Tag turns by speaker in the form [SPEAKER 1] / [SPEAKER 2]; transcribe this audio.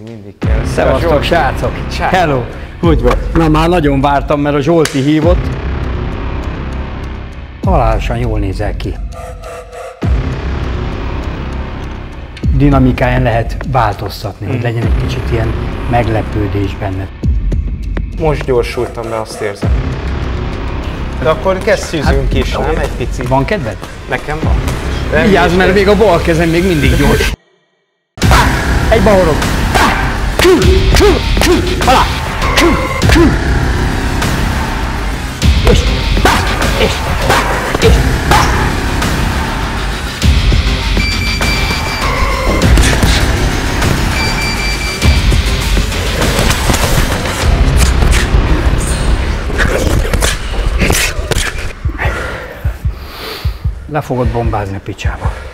[SPEAKER 1] Még mindig kell.
[SPEAKER 2] Szevasztok, srácok! Hello! Hogy van? Na már nagyon vártam, mert a Zsolti hívott. Találosan jól nézel ki. Dinamikáján lehet változtatni, hogy legyen egy kicsit ilyen meglepődés benned.
[SPEAKER 1] Most gyorsultam be, azt érzem. De akkor kesszűzünk is, nem? Egy picit.
[SPEAKER 2] Van kedved?
[SPEAKER 1] Nekem van.
[SPEAKER 2] Vigyázz, mert még a bal kezem még mindig gyors. Egy bahorog. Alá. És, és, és. Le fogod bombázni a picsába.